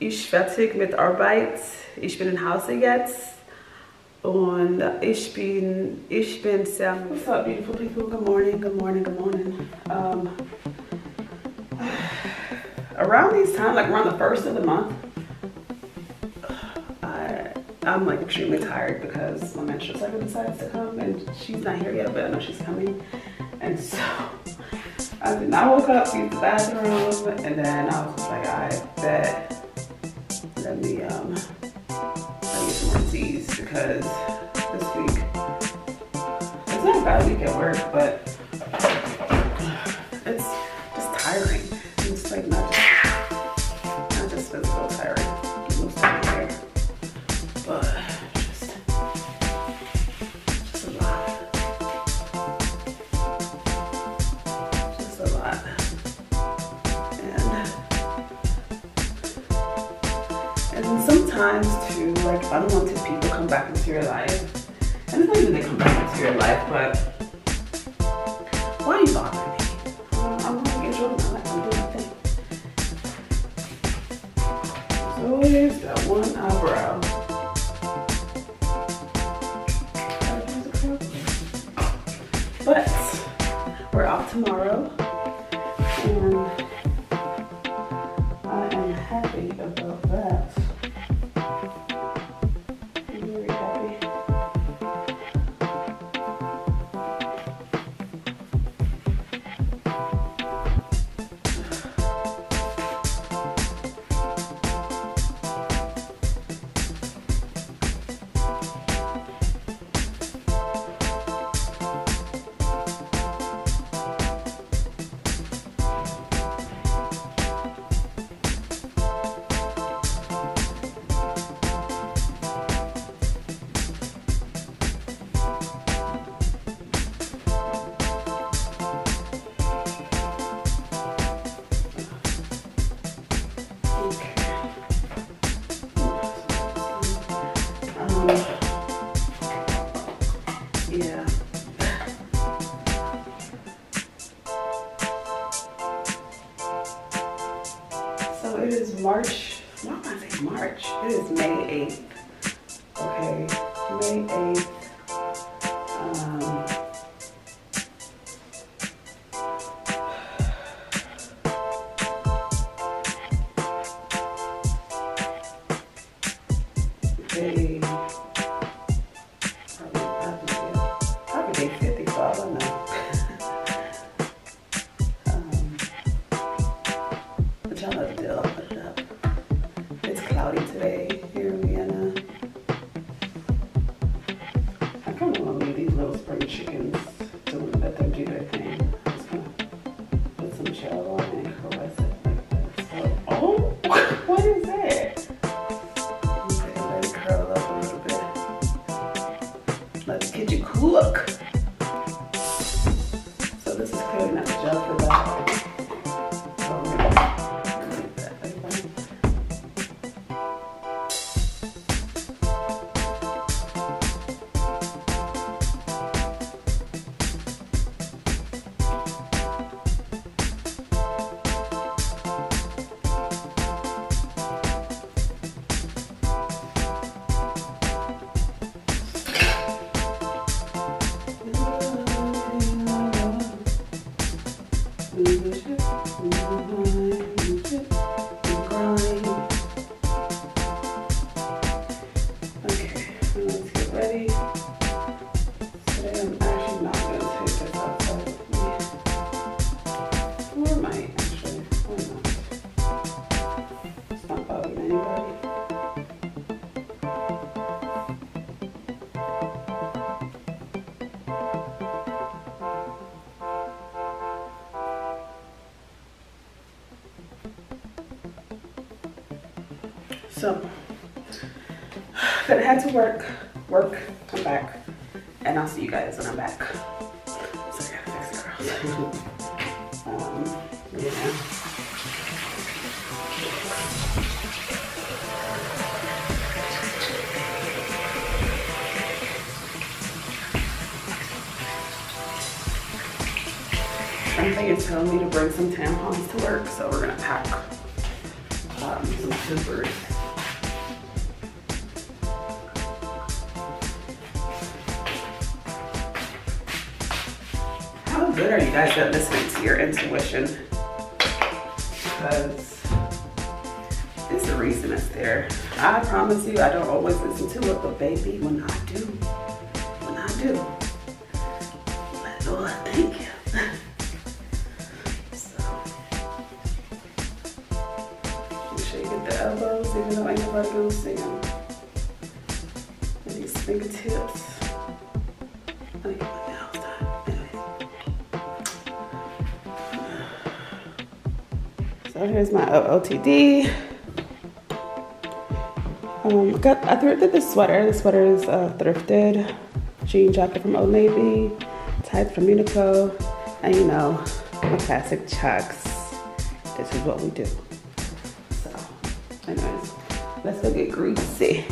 ich fertig mit Arbeit. Ich bin in Hause jetzt. Und ich bin, ich bin sehr... What's up, beautiful people? Good morning, good morning, good morning. Um, around these times, like around the first of the month, I, I'm like extremely tired because my menstrual cycle decides to come and she's not here yet, but I know she's coming. And so I, I woke up, used the bathroom, and then I was just like, I bet, me, um, let me get some more teas because this week, it's not a bad week at work, but too, like unwanted people come back into your life. And it's not even they come back into your life, but why are you bothering me? Uh, I'm gonna get you in my life. I'm doing my thing. There's always that one eyebrow. But we're off tomorrow. Put anybody. So, gonna head to work, work, come back, and I'll see you guys when I'm back. Something is telling me to bring some tampons to work, so we're gonna pack um, some supers. How good are you guys at listening to your intuition? Because there's a reason it's there. I promise you, I don't always listen to it, but baby, when I do, when I do, Lord, thank you. see them. And these fingertips. So here's my OOTD. Um, got, I thrifted this sweater. The sweater is uh, thrifted. Jean jacket from Old Navy, tights from Uniqlo, and you know, my classic chucks. This is what we do. Let's go get greasy.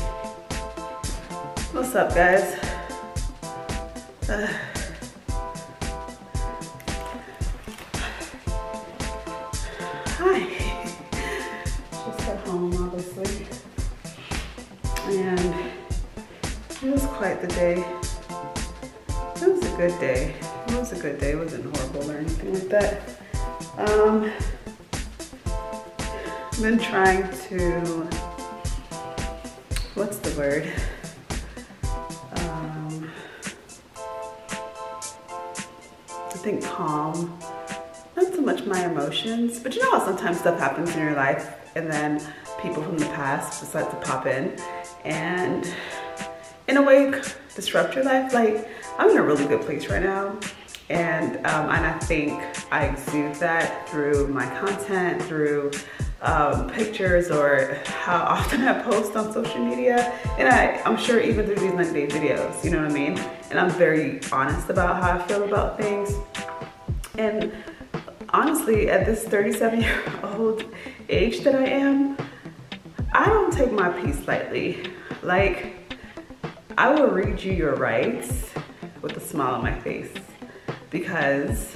What's up, guys? Uh, hi. Just got home, obviously. And it was quite the day. It was a good day. It was a good day. It wasn't horrible or anything like that. Um, I've been trying to, what's the word? Um, I think calm. Not so much my emotions, but you know how sometimes stuff happens in your life and then people from the past decide to pop in and in a way disrupt your life. Like I'm in a really good place right now. And, um, and I think I exude that through my content, through um, pictures or how often I post on social media. And I, I'm sure even through these 90 day videos, you know what I mean? And I'm very honest about how I feel about things. And honestly, at this 37 year old age that I am, I don't take my peace lightly. Like, I will read you your rights with a smile on my face because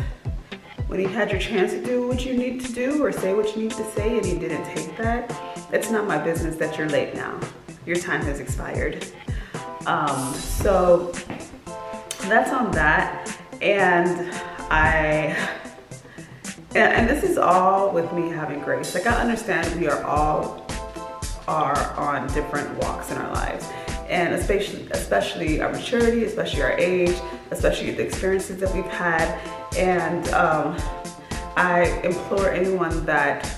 when you had your chance to do what you need to do or say what you need to say and you didn't take that, it's not my business that you're late now. Your time has expired. Um, so that's on that. And I, and, and this is all with me having grace. Like I understand we are all are on different walks in our lives and especially especially our maturity, especially our age, especially the experiences that we've had. And um, I implore anyone that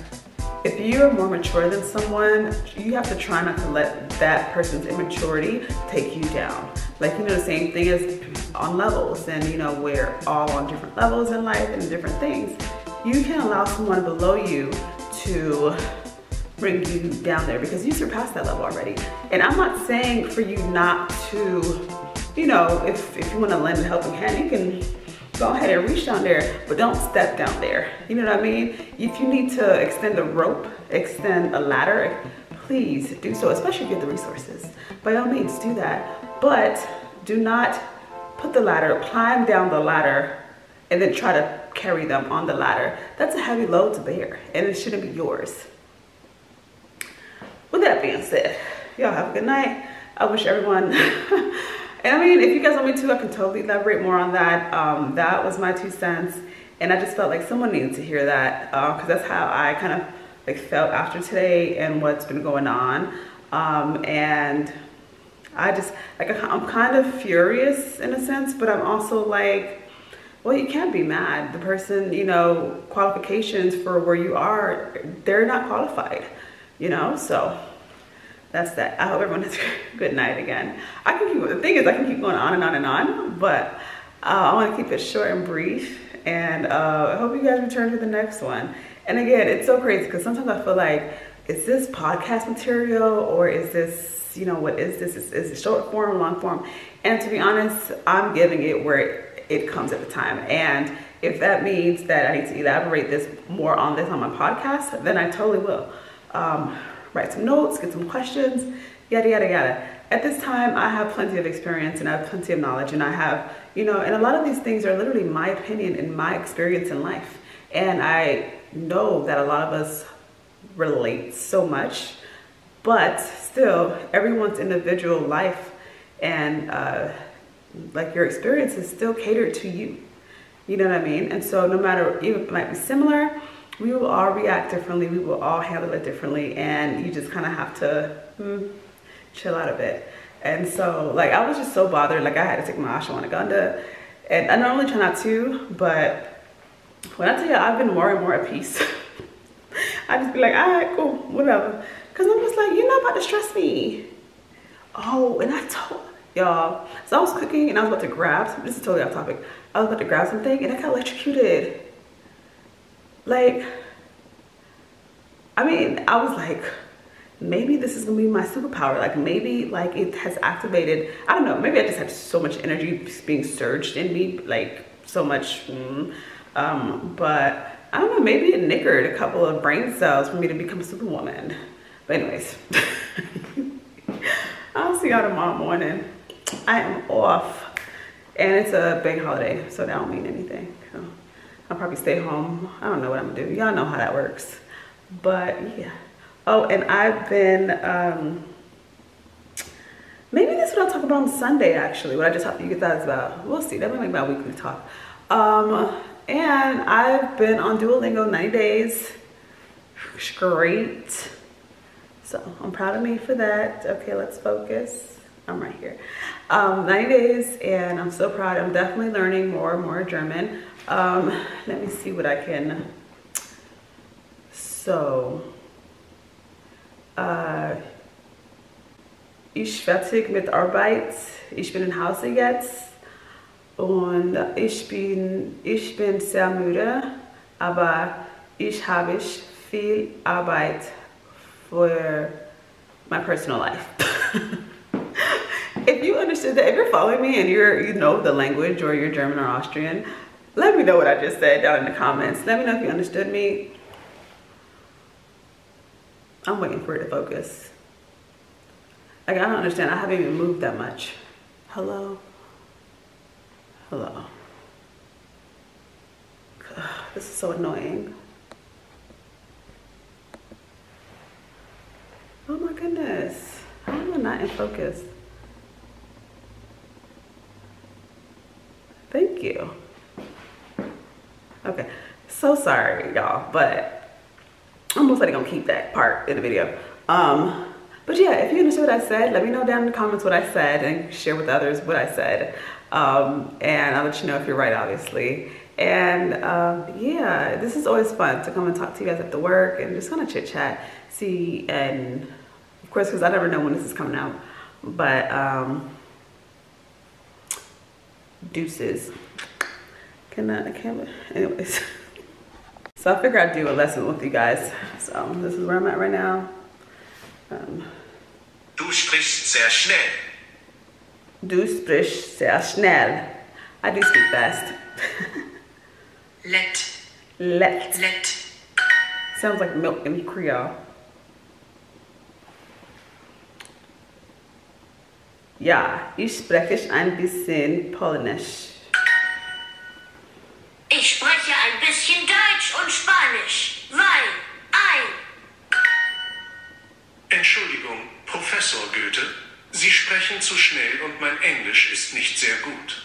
if you're more mature than someone, you have to try not to let that person's immaturity take you down. Like, you know, the same thing as on levels and, you know, we're all on different levels in life and different things. You can't allow someone below you to bring you down there because you surpassed that level already. And I'm not saying for you not to, you know, if, if you want to lend a helping hand, you can go ahead and reach down there, but don't step down there. You know what I mean? If you need to extend a rope, extend a ladder, please do so, especially if you have the resources. By all means, do that. But do not put the ladder, climb down the ladder, and then try to carry them on the ladder. That's a heavy load to bear, and it shouldn't be yours with that being said, y'all have a good night. I wish everyone, and I mean, if you guys want me to, I can totally elaborate more on that. Um, that was my two cents. And I just felt like someone needed to hear that because uh, that's how I kind of like felt after today and what's been going on. Um, and I just, like, I'm kind of furious in a sense, but I'm also like, well, you can't be mad. The person, you know, qualifications for where you are, they're not qualified you know, so that's that. I hope everyone has a good night again. I can keep, the thing is I can keep going on and on and on, but uh, I want to keep it short and brief. And uh, I hope you guys return to the next one. And again, it's so crazy because sometimes I feel like, is this podcast material or is this, you know, what is this? Is, is it short form, long form? And to be honest, I'm giving it where it, it comes at the time. And if that means that I need to elaborate this more on this on my podcast, then I totally will um, write some notes, get some questions, yada, yada, yada. At this time, I have plenty of experience and I have plenty of knowledge and I have, you know, and a lot of these things are literally my opinion and my experience in life. And I know that a lot of us relate so much, but still everyone's individual life and uh, like your experience is still catered to you. You know what I mean? And so no matter, it might be similar, we will all react differently. We will all handle it differently. And you just kind of have to hmm, chill out a bit. And so like, I was just so bothered. Like I had to take my ashwagandha and I normally try not to, but when I tell you I've been more and more at peace, I just be like, all right, cool, whatever. Cause I'm just like, you're not about to stress me. Oh, and I told, y'all. So I was cooking and I was about to grab, this is totally off topic. I was about to grab something and I got electrocuted. Like, I mean, I was like, maybe this is gonna be my superpower. Like maybe like it has activated, I don't know, maybe I just had so much energy being surged in me, like so much, mm, um, but I don't know, maybe it nickered a couple of brain cells for me to become a superwoman. But anyways, I'll see y'all tomorrow morning. I am off and it's a big holiday, so that don't mean anything. I'll probably stay home. I don't know what I'm gonna do. Y'all know how that works. But yeah. Oh, and I've been, um, maybe this is what I'll talk about on Sunday actually, what I just hope you get that about. We'll see, that might be my weekly talk. Um, and I've been on Duolingo 90 days, great. So I'm proud of me for that. Okay, let's focus. I'm right here. Um, 90 days and I'm so proud. I'm definitely learning more and more German. Um, let me see what I can. So, uh, ich fertig mit Arbeit. Ich bin in Hause jetzt und ich bin, ich bin sehr müde, aber ich habe viel Arbeit für my personal life. if you understood that, if you're following me and you're, you know the language or you're German or Austrian, let me know what I just said down in the comments. Let me know if you understood me. I'm waiting for it to focus. Like, I don't understand. I haven't even moved that much. Hello? Hello? This is so annoying. Oh my goodness. How am I not in focus? Thank you. Okay, so sorry y'all, but I'm most likely gonna keep that part in the video. Um, but yeah, if you understood what I said, let me know down in the comments what I said and share with others what I said. Um, and I'll let you know if you're right, obviously. And um, yeah, this is always fun to come and talk to you guys at the work and just kind of chit chat, see, and of course, because I never know when this is coming out, but um, deuces. Can I, I can't, anyways. So I figured I'd do a lesson with you guys. So this is where I'm at right now. Um, du sprichst sehr schnell. Du sprichst sehr schnell. I do speak fast. Let. Let. Let. Sounds like milk in Creole. Ja, ich spreche ein bisschen Polnisch. Ich spreche ein bisschen Deutsch und Spanisch, weil ein. Entschuldigung, Professor Goethe. Sie sprechen zu schnell und mein Englisch ist nicht sehr gut.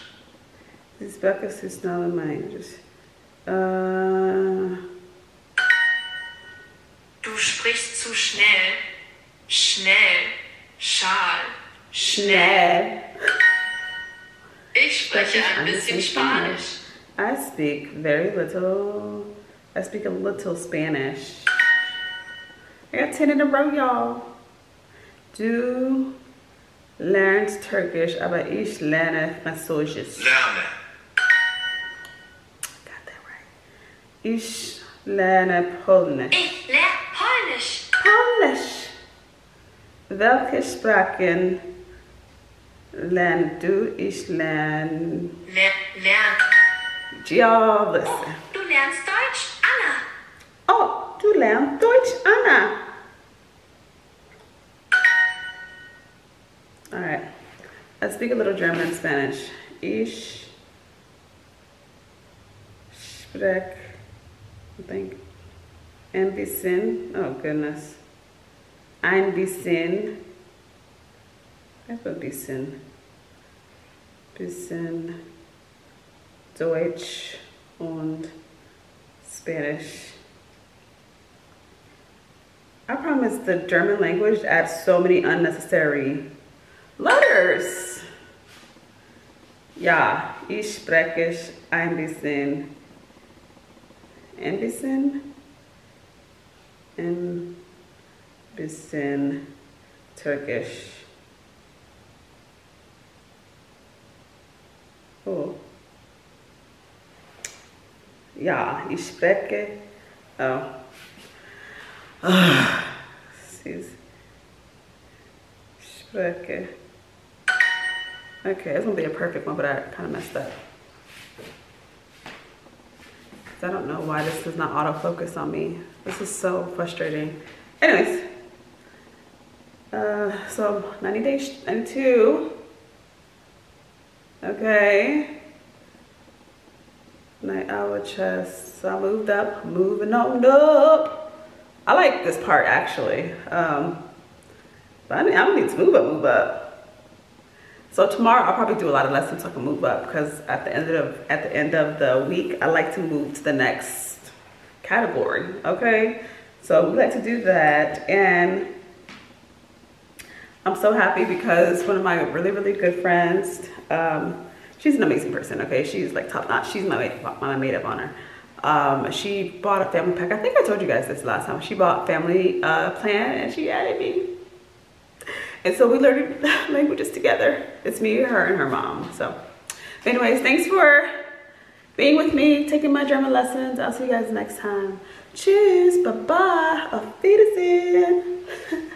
This breakfast is not in my English. Uh, Du sprichst zu schnell. Schnell. Schal. schnell. Ich spreche ein bisschen Spanisch. I speak very little. I speak a little Spanish. I got 10 in a row, y'all. Do lernst Turkish, aber ich lerne Französisch. Lerne. Got that right. Ich lerne Polnisch. Ich lerne Polnisch. Polnisch. Welche Sprachen lernst du? Ich lerne. Ler lern. Y'all listen. Oh, du lernst Deutsch, Anna. Oh, du lernst Deutsch, Anna. All right. I speak a little German and Spanish. Ich spreche, I think, Ein bisschen. Oh goodness. Ein bisschen. I a bisschen. Bisschen Deutsch und Spanish. I promise the German language adds so many unnecessary letters. Ja, ich spreche ein bisschen. Ein bisschen. Ein bisschen Turkish. Oh. Ja, ich spreche. Oh. Ah, she's spreche. Okay, it's gonna be a perfect one, but I kind of messed up. I don't know why this does not autofocus on me. This is so frustrating. Anyways, uh, so 90 days, 92. Okay. Night hour chest. So I moved up, moving on up. I like this part actually. Um, but I, need, I need to move up, move up. So tomorrow I'll probably do a lot of lessons so I can move up because at the end of at the end of the week I like to move to the next category. Okay, so we like to do that, and I'm so happy because one of my really really good friends, um, she's an amazing person. Okay, she's like top notch. She's my my maid of honor. Um, she bought a family pack. I think I told you guys this last time. She bought family uh, plan and she added me and so we learned languages together. It's me, her, and her mom. So anyways, thanks for being with me, taking my German lessons. I'll see you guys next time. Cheers, bye-bye, auf Wiedersehen.